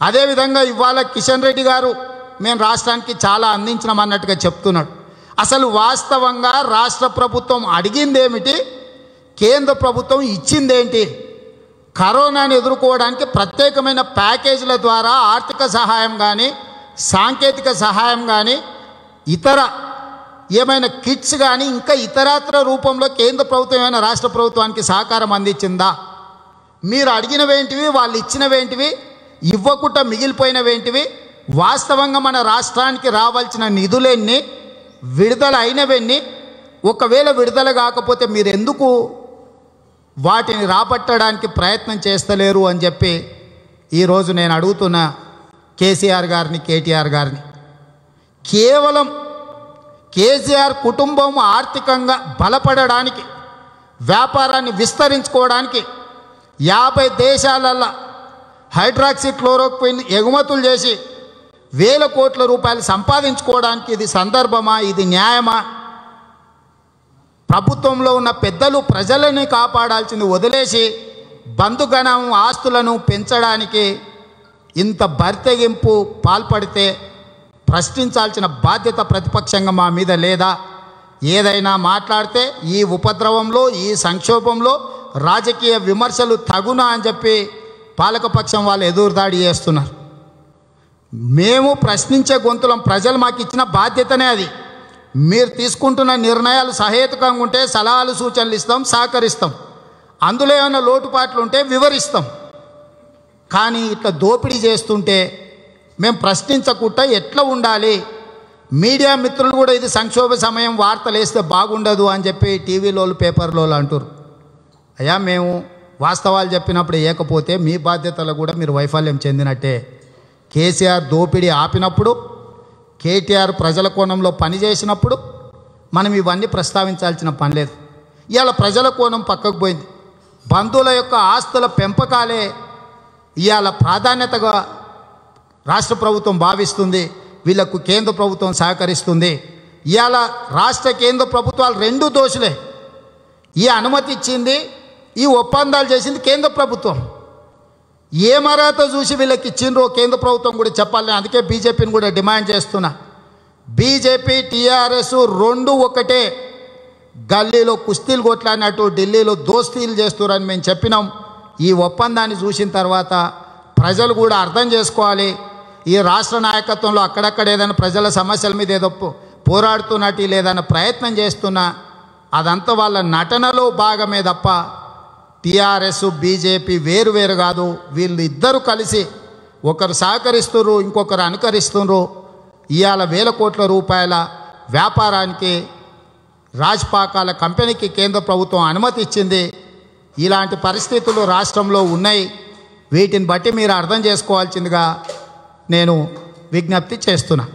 అదేవిధంగా ఇవాళ కిషన్ రెడ్డి గారు మేము రాష్ట్రానికి చాలా అందించినాం అన్నట్టుగా చెప్తున్నాడు. అసలు వాస్తవంగా రాష్ట్ర ప్రభుత్వం అడిగిందేమిటి? కేంద్ర ప్రభుత్వం ఇచ్చిందేంటి? కరోనాను ఎదుర్కోవడానికి ప్రత్యేకమైన ప్యాకేజీల ద్వారా ఆర్థిక సహాయం కానీ సాంకేతిక సహాయం కానీ ఇతర ఏమైనా కిట్స్ కానీ ఇంకా ఇతరత్ర రూపంలో కేంద్ర ప్రభుత్వం ఏమైనా రాష్ట్ర ప్రభుత్వానికి సహకారం అందించిందా? మీరు అడిగినవేంటివి వాళ్ళు ఇచ్చినవేంటివి? ఇవ్వకుండా మిగిలిపోయినవేంటివి వాస్తవంగా మన రాష్ట్రానికి రావాల్సిన నిధులెన్ని విడుదల అయినవన్నీ ఒకవేళ విడుదల కాకపోతే మీరు ఎందుకు వాటిని రాబట్టడానికి ప్రయత్నం చేస్తలేరు అని చెప్పి ఈరోజు నేను అడుగుతున్న కేసీఆర్ గారిని కేటీఆర్ గారిని. కేవలం కేసీఆర్ కుటుంబం ఆర్థికంగా బలపడడానికి వ్యాపారాన్ని విస్తరించుకోవడానికి యాభై దేశాలల్లో హైడ్రాక్సీ క్లోరోక్విన్ ఎగుమతులు చేసి వేల కోట్ల రూపాయలు సంపాదించుకోవడానికి ఇది సందర్భమా? ఇది న్యాయమా? ప్రభుత్వంలో ఉన్న పెద్దలు ప్రజలని కాపాడాల్సింది వదిలేసి బంధుగణం ఆస్తులను పెంచడానికి ఇంత బరితెగింపు పాల్పడితే ప్రశ్నించాల్సిన బాధ్యత ప్రతిపక్షంగా మా మీద లేదా? ఏదైనా మాట్లాడితే ఈ ఉపద్రవంలో ఈ సంక్షోభంలో రాజకీయ విమర్శలు తగునా అని చెప్పి పాలకపక్షం వాళ్ళు ఎదురుదాడి చేస్తున్నారు. మేము ప్రశ్నించే గొంతులం ప్రజలు మాకు ఇచ్చిన బాధ్యతనే అది. మీరు తీసుకుంటున్న నిర్ణయాలు సహేతుకంగా ఉంటే సలహాలు సూచనలు ఇస్తాం సహకరిస్తాం. అందులో ఏమైనా లోటుపాట్లు ఉంటే వివరిస్తాం. కానీ ఇట్లా దోపిడీ చేస్తుంటే మేము ప్రశ్నించకుండా ఎట్లా ఉండాలి? మీడియా మిత్రులు కూడా ఇది సంక్షోభ సమయం వార్తలు వేస్తే బాగుండదు అని చెప్పి టీవీలో పేపర్లో అంటారు అయ్యా మేము వాస్తవాలు చెప్పినప్పుడు ఏకపోతే మీ బాధ్యతలు కూడా మీరు వైఫల్యం చెందినట్టే. కేసీఆర్ దోపిడీ ఆపినప్పుడు కేటీఆర్ ప్రజల కోణంలో పనిచేసినప్పుడు మనం ఇవన్నీ ప్రస్తావించాల్సిన పని లేదు. ఇవాళ ప్రజల కోణం పక్కకు పోయింది. బంధువుల యొక్క ఆస్తుల పెంపకాలే ఇవాళ ప్రాధాన్యతగా రాష్ట్ర ప్రభుత్వం భావిస్తుంది వీళ్ళకు కేంద్ర ప్రభుత్వం సహకరిస్తుంది. ఇవాళ రాష్ట్ర కేంద్ర ప్రభుత్వాలు రెండు దోషులే. ఈ అనుమతి ఇచ్చింది ఈ ఒప్పందాలు చేసింది కేంద్ర ప్రభుత్వం. ఏ మరాతో చూసి వీళ్ళకి ఇచ్చిండ్రో కేంద్ర ప్రభుత్వం కూడా చెప్పాలి. అందుకే బీజేపీని కూడా డిమాండ్ చేస్తున్నా. బీజేపీ టీఆర్ఎస్ రెండు ఒకటే. గల్లీలో కుస్తీలు కొట్లాడినట్టు ఢిల్లీలో దోస్తీలు చేస్తున్నారని మేము చెప్పినాం. ఈ ఒప్పందాన్ని చూసిన తర్వాత ప్రజలు కూడా అర్థం చేసుకోవాలి. ఈ రాష్ట్ర నాయకత్వంలో అక్కడక్కడ ఏదైనా ప్రజల సమస్యల మీద ఏదో పోరాడుతున్నట్టు లేదన్న ప్రయత్నం చేస్తున్నా. అదంతా వాళ్ళ నటనలో భాగమే తప్ప టీఆర్ఎస్ బీజేపీ వేరు వేరు కాదు. వీళ్ళు ఇద్దరు కలిసి ఒకరు సహకరిస్తున్నారు ఇంకొకరు అనుకరిస్తున్నారు ఇవాళ వేల కోట్ల రూపాయల వ్యాపారానికి రాజ్పాకాల కంపెనీకి కేంద్ర ప్రభుత్వం అనుమతి ఇచ్చింది. ఇలాంటి పరిస్థితులు రాష్ట్రంలో ఉన్నాయి. వీటిని బట్టి మీరు అర్థం చేసుకోవాల్సిందిగా నేను విజ్ఞప్తి చేస్తున్నా.